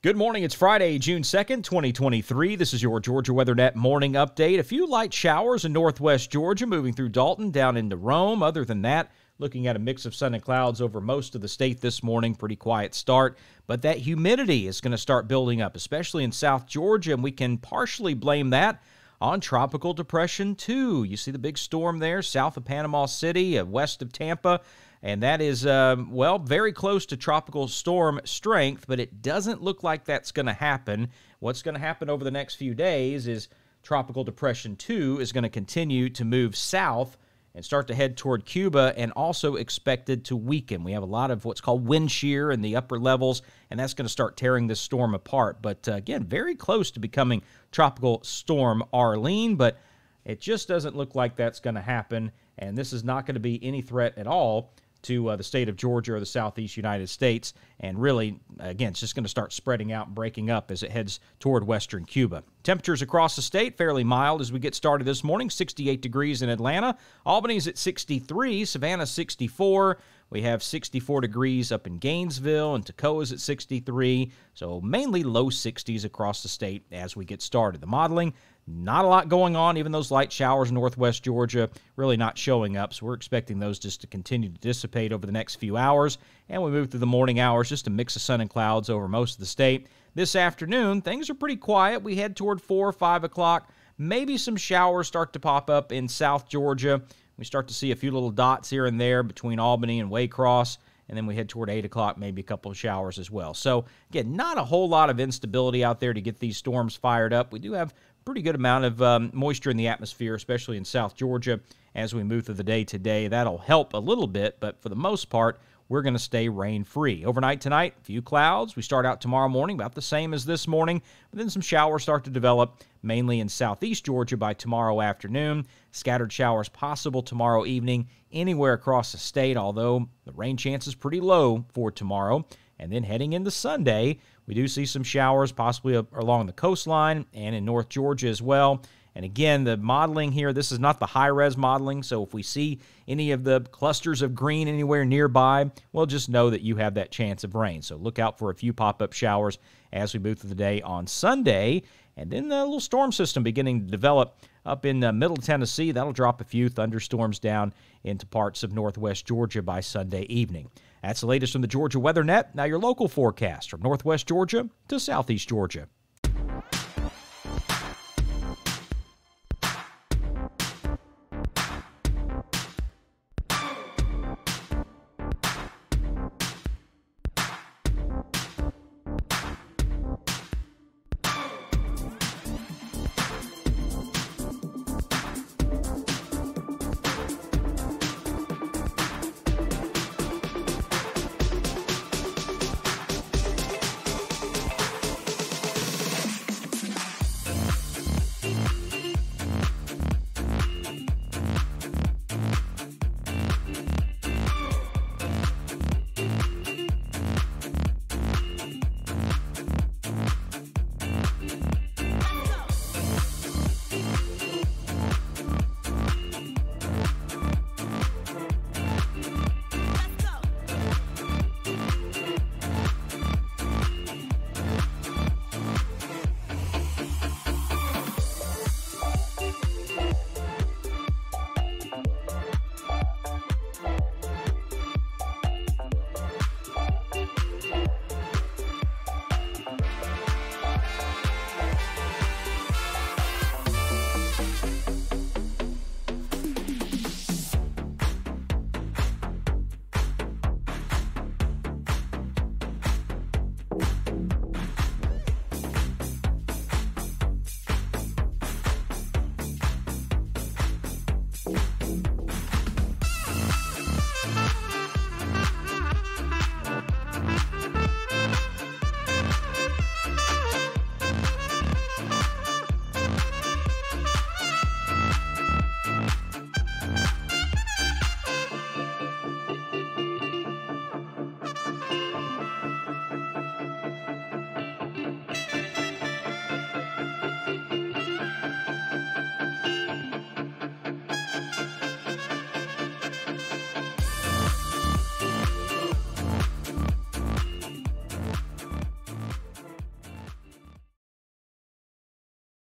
Good morning. It's Friday, June 2nd, 2023. This is your Georgia WeatherNet morning update. A few light showers in northwest Georgia moving through Dalton down into Rome. Other than that, looking at a mix of sun and clouds over most of the state this morning. Pretty quiet start, but that humidity is going to start building up, especially in South Georgia, and we can partially blame that on Tropical Depression 2. You see the big storm there south of Panama City, uh, west of Tampa and that is, uh, well, very close to tropical storm strength, but it doesn't look like that's going to happen. What's going to happen over the next few days is Tropical Depression 2 is going to continue to move south and start to head toward Cuba and also expected to weaken. We have a lot of what's called wind shear in the upper levels, and that's going to start tearing this storm apart. But uh, again, very close to becoming Tropical Storm Arlene, but it just doesn't look like that's going to happen. And this is not going to be any threat at all to uh, the state of Georgia or the southeast United States. And really, again, it's just going to start spreading out and breaking up as it heads toward western Cuba. Temperatures across the state fairly mild as we get started this morning 68 degrees in Atlanta. Albany's at 63, Savannah 64. We have 64 degrees up in Gainesville, and Toccoa's at 63. So mainly low 60s across the state as we get started. The modeling not a lot going on, even those light showers in northwest Georgia really not showing up. So we're expecting those just to continue to dissipate over the next few hours. And we move through the morning hours, just a mix of sun and clouds over most of the state. This afternoon, things are pretty quiet. We head toward 4 or 5 o'clock. Maybe some showers start to pop up in South Georgia. We start to see a few little dots here and there between Albany and Waycross and then we head toward 8 o'clock, maybe a couple of showers as well. So, again, not a whole lot of instability out there to get these storms fired up. We do have pretty good amount of um, moisture in the atmosphere, especially in South Georgia, as we move through the day today. That'll help a little bit, but for the most part, we're going to stay rain free. Overnight tonight, a few clouds. We start out tomorrow morning about the same as this morning, but then some showers start to develop, mainly in southeast Georgia by tomorrow afternoon. Scattered showers possible tomorrow evening anywhere across the state, although the rain chance is pretty low for tomorrow. And then heading into Sunday, we do see some showers possibly along the coastline and in North Georgia as well. And again, the modeling here, this is not the high res modeling. So if we see any of the clusters of green anywhere nearby, well, just know that you have that chance of rain. So look out for a few pop up showers as we move through the day on Sunday. And then the little storm system beginning to develop up in uh, middle Tennessee. That'll drop a few thunderstorms down into parts of northwest Georgia by Sunday evening. That's the latest from the Georgia Weather Net. Now, your local forecast from northwest Georgia to southeast Georgia.